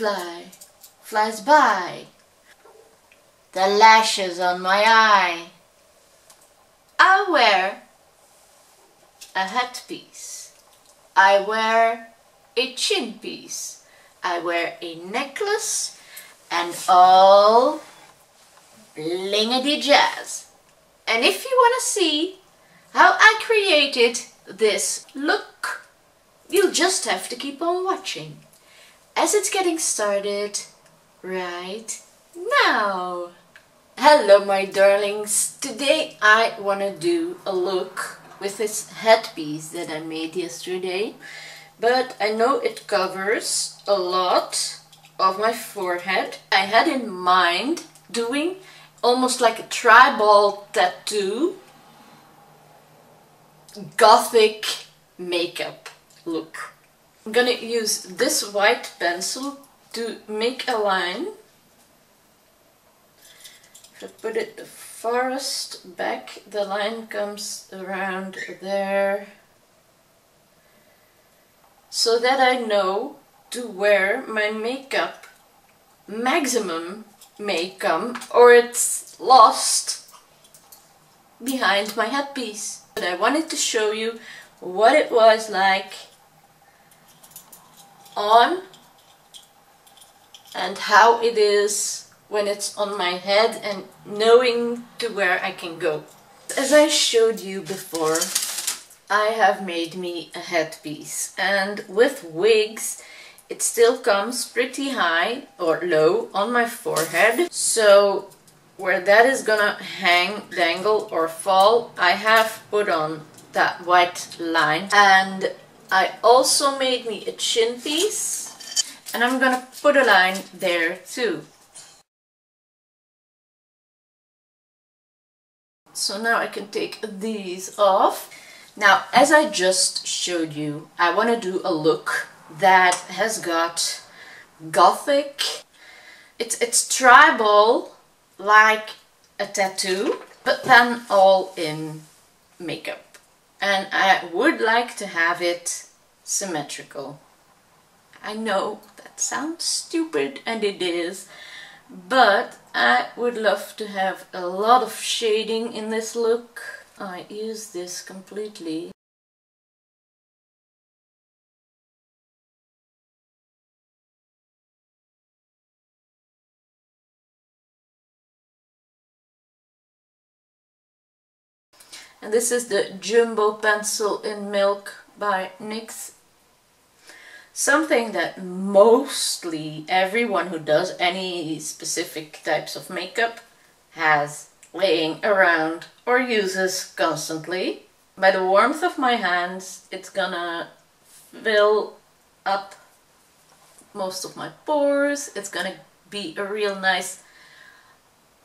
butterfly flies by. The lashes on my eye. I wear a headpiece. I wear a chin piece. I wear a necklace and all blingity jazz. And if you want to see how I created this look, you'll just have to keep on watching as it's getting started right now. Hello my darlings, today I want to do a look with this headpiece that I made yesterday but I know it covers a lot of my forehead. I had in mind doing almost like a tribal tattoo gothic makeup look. I'm gonna use this white pencil to make a line. If I put it the farthest back, the line comes around there. So that I know to where my makeup maximum may come or it's lost behind my headpiece. But I wanted to show you what it was like on and how it is when it's on my head and knowing to where I can go. As I showed you before, I have made me a headpiece and with wigs it still comes pretty high or low on my forehead. So where that is gonna hang, dangle or fall, I have put on that white line and I also made me a chin piece and I'm gonna put a line there too. So now I can take these off. Now, as I just showed you, I want to do a look that has got gothic. It's, it's tribal, like a tattoo, but then all in makeup and I would like to have it symmetrical. I know that sounds stupid and it is, but I would love to have a lot of shading in this look. I use this completely and this is the Jumbo Pencil in Milk by NYX. Something that mostly everyone who does any specific types of makeup has laying around or uses constantly. By the warmth of my hands it's gonna fill up most of my pores, it's gonna be a real nice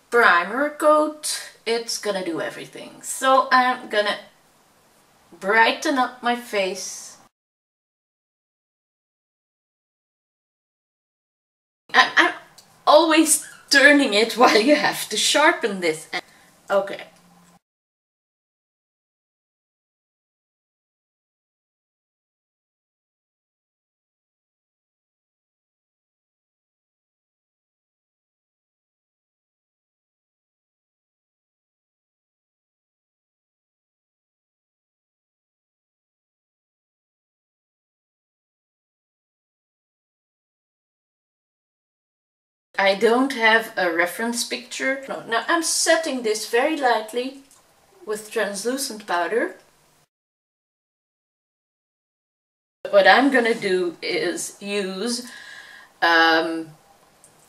primer coat it's gonna do everything. So I'm gonna brighten up my face. I'm, I'm always turning it while you have to sharpen this. Okay, I don't have a reference picture. Now I'm setting this very lightly with translucent powder. What I'm gonna do is use um,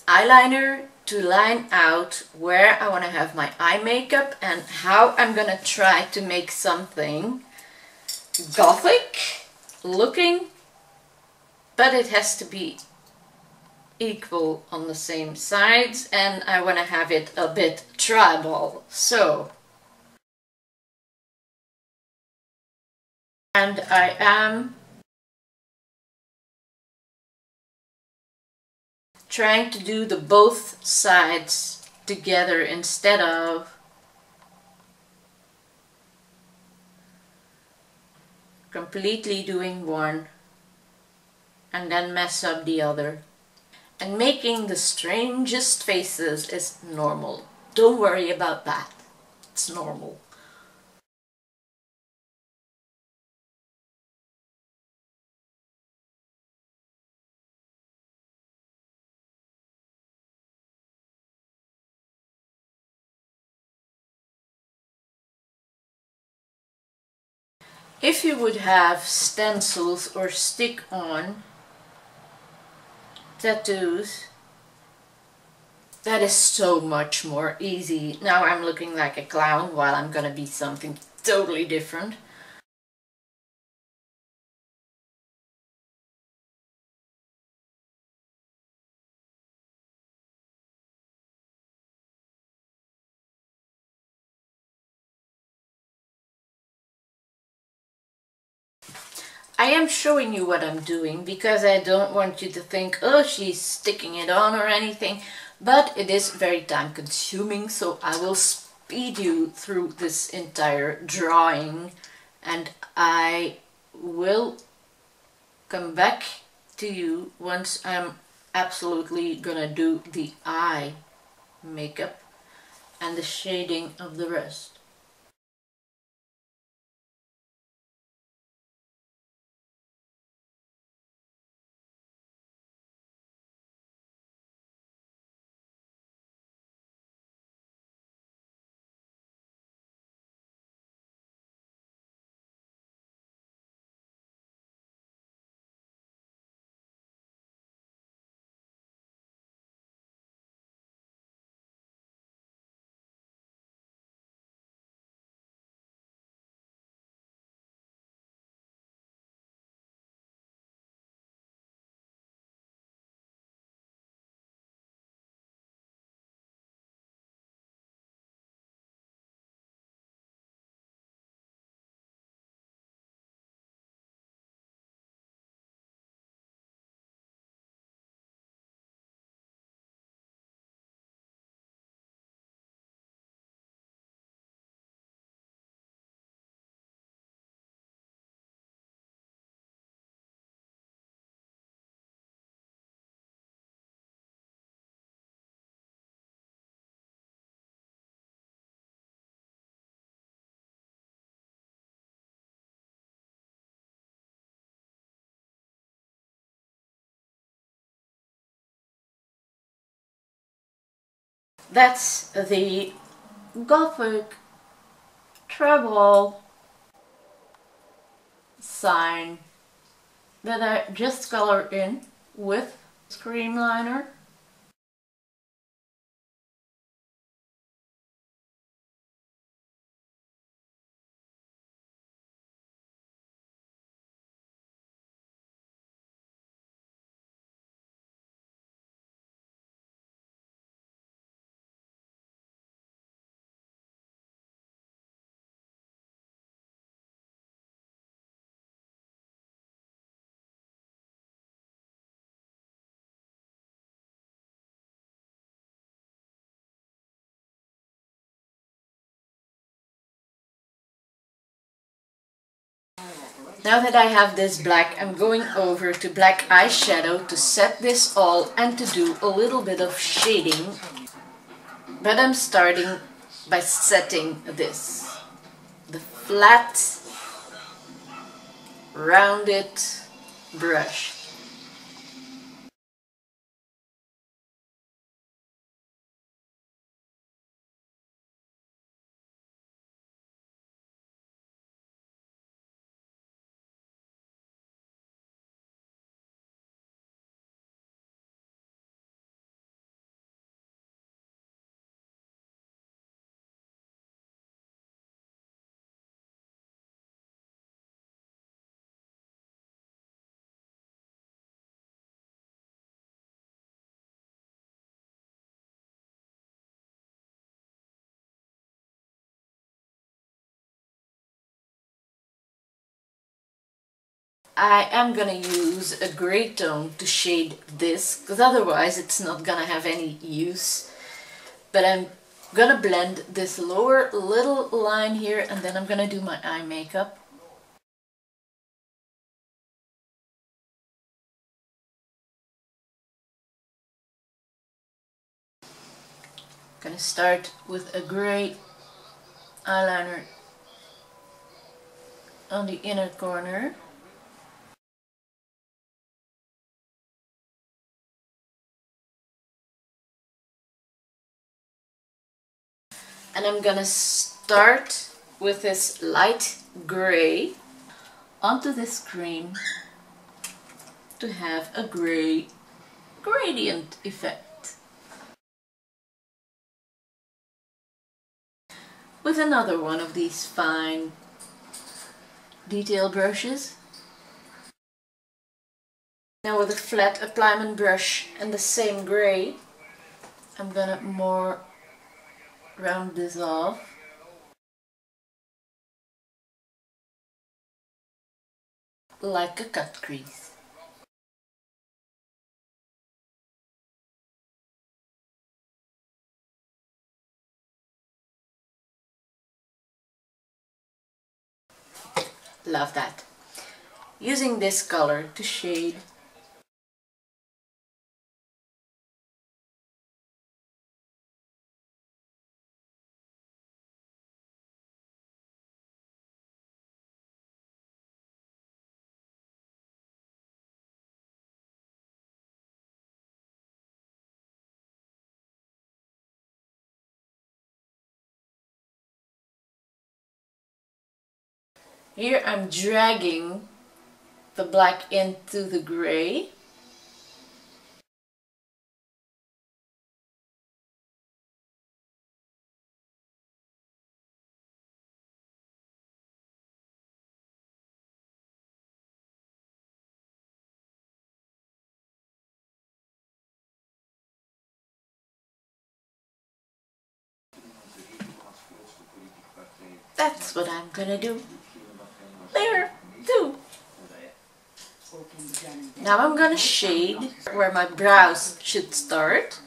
eyeliner to line out where I want to have my eye makeup and how I'm gonna try to make something gothic looking but it has to be equal on the same sides and I want to have it a bit tribal. So, and I am trying to do the both sides together instead of completely doing one and then mess up the other. And making the strangest faces is normal. Don't worry about that. It's normal. If you would have stencils or stick-on tattoos, that is so much more easy. Now I'm looking like a clown while I'm gonna be something totally different. I am showing you what I'm doing because I don't want you to think, oh, she's sticking it on or anything. But it is very time consuming, so I will speed you through this entire drawing and I will come back to you once I'm absolutely gonna do the eye makeup and the shading of the rest. That's the Gothic treble sign that I just colored in with cream liner. Now that I have this black, I'm going over to black eyeshadow to set this all and to do a little bit of shading. But I'm starting by setting this. The flat, rounded brush. I am gonna use a gray tone to shade this because otherwise it's not gonna have any use. But I'm gonna blend this lower little line here and then I'm gonna do my eye makeup. Gonna start with a gray eyeliner on the inner corner and I'm gonna start with this light gray onto this cream to have a gray gradient effect. With another one of these fine detail brushes. Now with a flat applyment brush and the same gray, I'm gonna more round this off. Like a cut crease. Love that. Using this color to shade Here I'm dragging the black into the gray. That's what I'm gonna do. There, too. Now I'm gonna shade where my brows should start.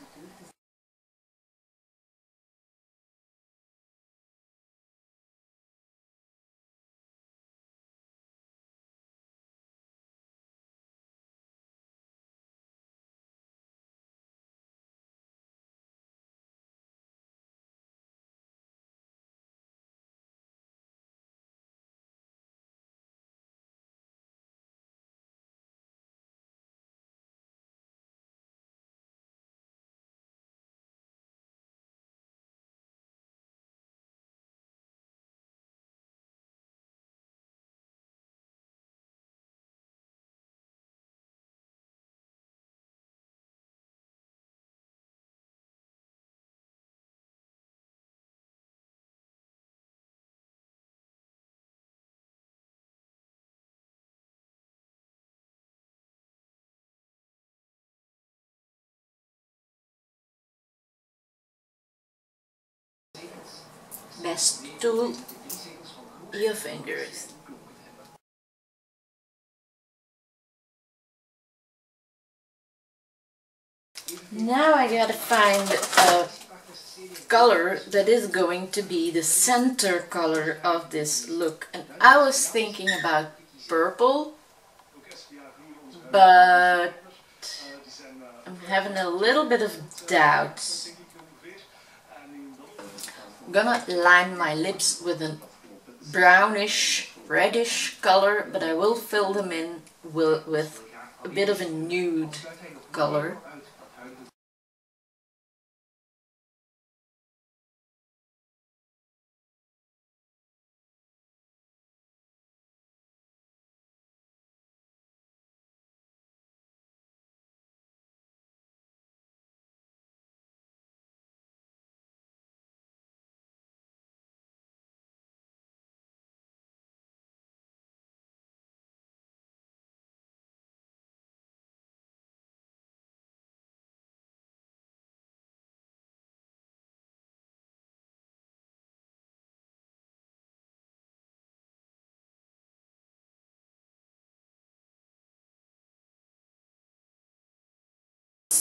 Best tool, your fingers. Now I gotta find a color that is going to be the center color of this look. And I was thinking about purple, but I'm having a little bit of doubt. Gonna line my lips with a brownish, reddish color, but I will fill them in with a bit of a nude color.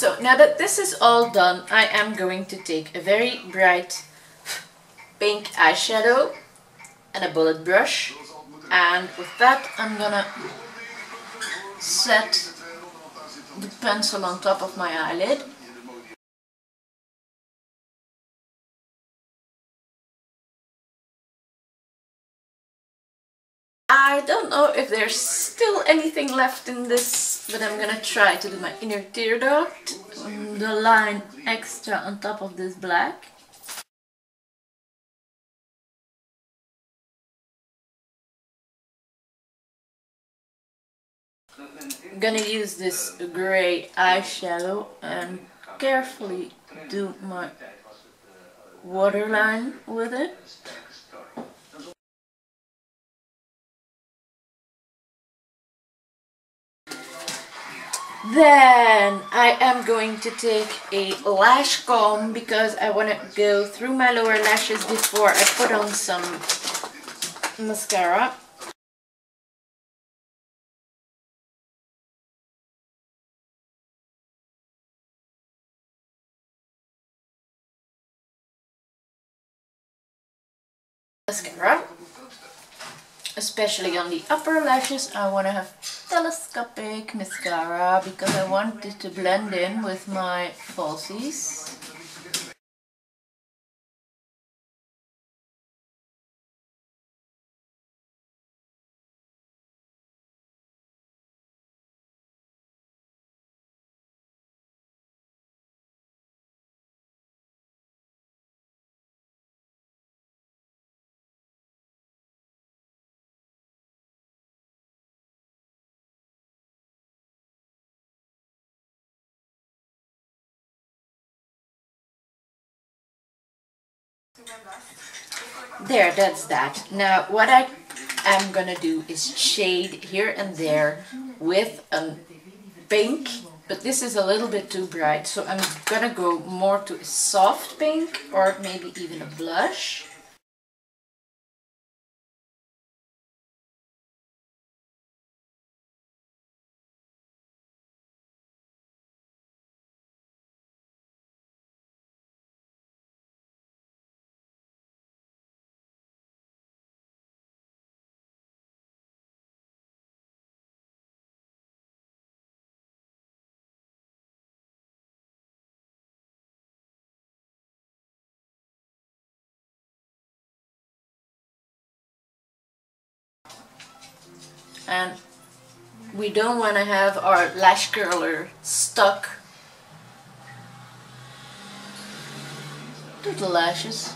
So now that this is all done, I am going to take a very bright pink eyeshadow and a bullet brush. And with that I'm gonna set the pencil on top of my eyelid I don't know if there's still anything left in this, but I'm gonna try to do my inner tear duct. The line extra on top of this black. I'm gonna use this grey eyeshadow and carefully do my waterline with it. Then I am going to take a lash comb because I want to go through my lower lashes before I put on some mascara. Mascara especially on the upper lashes I want to have telescopic mascara because I wanted to blend in with my falsies. There, that's that. Now, what I am gonna do is shade here and there with a pink, but this is a little bit too bright, so I'm gonna go more to a soft pink or maybe even a blush. And we don't want to have our lash curler stuck to the lashes.